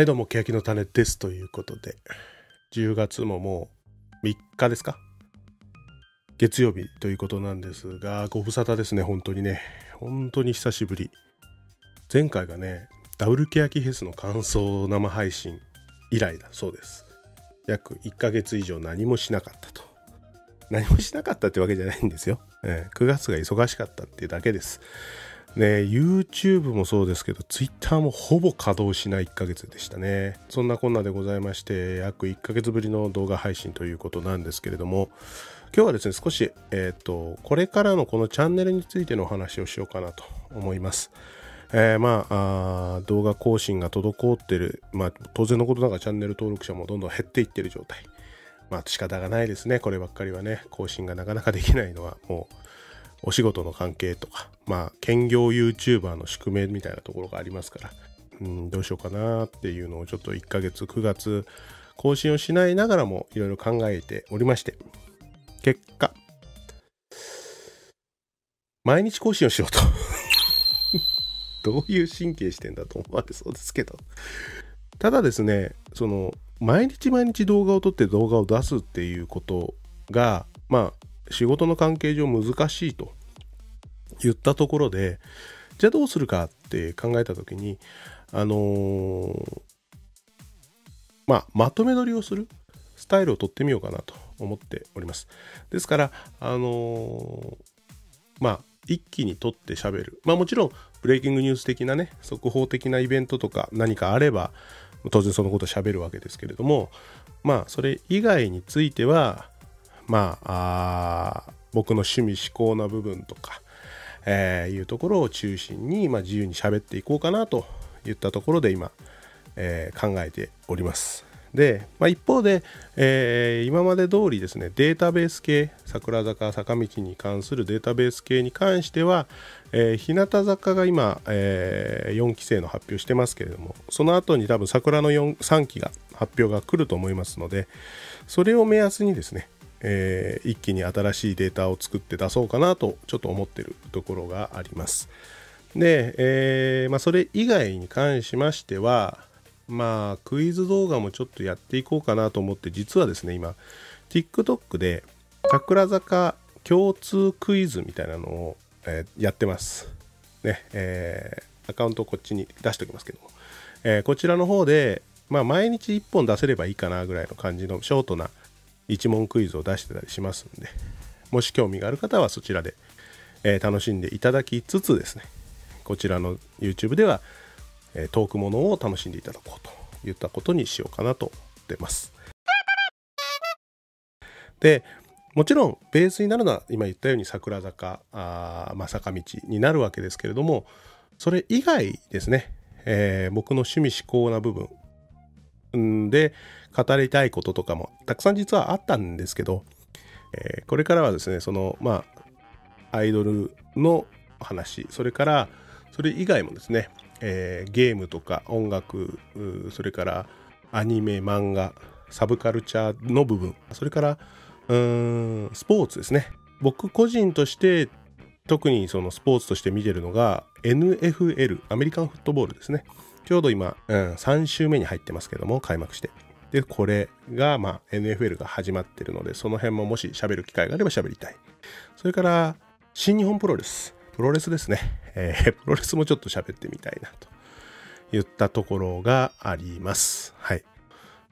はいどうも、欅の種です。ということで、10月ももう3日ですか？月曜日ということなんですが、ご無沙汰ですね、本当にね。本当に久しぶり。前回がね、ダブル欅フェスの感想生配信以来だそうです。約1ヶ月以上何もしなかったと。何もしなかったってわけじゃないんですよ。えー、9月が忙しかったっていうだけです。ね、YouTube もそうですけど、Twitter もほぼ稼働しない1ヶ月でしたね。そんなこんなでございまして、約1ヶ月ぶりの動画配信ということなんですけれども、今日はですね、少し、えっ、ー、と、これからのこのチャンネルについてのお話をしようかなと思います。えー、まああ、動画更新が滞ってる、まあ、当然のことながらチャンネル登録者もどんどん減っていってる状態。まあ、仕方がないですね。こればっかりはね、更新がなかなかできないのは、もう、お仕事の関係とか、まあ、兼業 YouTuber の宿命みたいなところがありますから、うん、どうしようかなっていうのをちょっと1ヶ月、9月、更新をしないながらもいろいろ考えておりまして、結果、毎日更新をしようと どういう神経してんだと思われそうですけど。ただですね、その、毎日毎日動画を撮って動画を出すっていうことが、まあ、仕事の関係上難しいと言ったところでじゃあどうするかって考えた時にあのー、まあまとめ撮りをするスタイルをとってみようかなと思っております。ですからあのー、まあ一気に撮って喋る。まあもちろんブレイキングニュース的なね速報的なイベントとか何かあれば当然そのこと喋るわけですけれどもまあそれ以外についてはまあ僕の趣味思考な部分とか、えー、いうところを中心に、まあ、自由に喋っていこうかなといったところで今、えー、考えております。で、まあ、一方で、えー、今まで通りですねデータベース系桜坂坂道に関するデータベース系に関しては、えー、日向坂が今、えー、4期生の発表してますけれどもその後に多分桜の3期が発表が来ると思いますのでそれを目安にですねえー、一気に新しいデータを作って出そうかなとちょっと思ってるところがあります。で、えー、まあ、それ以外に関しましては、まあ、クイズ動画もちょっとやっていこうかなと思って、実はですね、今、TikTok で桜坂共通クイズみたいなのを、えー、やってます。ね、えー、アカウントこっちに出しておきますけども、えこちらの方で、まあ、毎日1本出せればいいかなぐらいの感じのショートな1問クイズを出してたりしますんで、もし興味がある方はそちらで、えー、楽しんでいただきつつですね、こちらの YouTube では、えー、トークものを楽しんでいただこうといったことにしようかなと思ってます。で、もちろんベースになるのは今言ったように桜坂、あまあ、坂道になるわけですけれども、それ以外ですね、えー、僕の趣味思考な部分で語りたいこととかもたくさん実はあったんですけど、えー、これからはですねそのまあアイドルの話それからそれ以外もですね、えー、ゲームとか音楽それからアニメ漫画サブカルチャーの部分それからうーんスポーツですね。僕個人として特にそのスポーツとして見てるのが NFL アメリカンフットボールですねちょうど今、うん、3週目に入ってますけども、開幕して。で、これが、まあ、NFL が始まってるので、その辺ももし喋る機会があれば喋りたい。それから、新日本プロレス。プロレスですね。えー、プロレスもちょっと喋ってみたいな、といったところがあります。はい。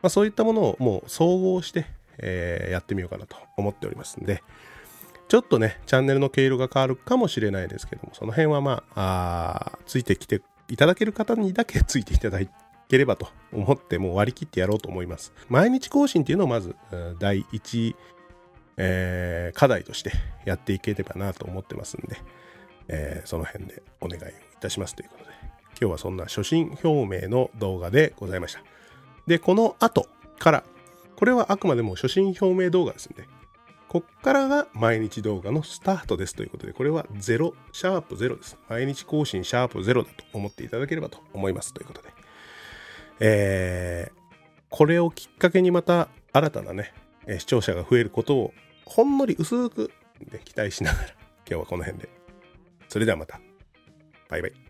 まあ、そういったものをもう総合して、えー、やってみようかなと思っておりますんで、ちょっとね、チャンネルの毛色が変わるかもしれないですけども、その辺はまあ、あついてきていただける方にだけついていただければと思ってもう割り切ってやろうと思います。毎日更新っていうのをまず第一、えー、課題としてやっていければなと思ってますんで、えー、その辺でお願いをいたしますということで今日はそんな初心表明の動画でございました。で、この後から、これはあくまでも初心表明動画ですんで、こっからが毎日動画のスタートですということで、これは0、シャープ0です。毎日更新シャープ0だと思っていただければと思いますということで。えー、これをきっかけにまた新たなね、視聴者が増えることをほんのり薄く、ね、期待しながら今日はこの辺で。それではまた。バイバイ。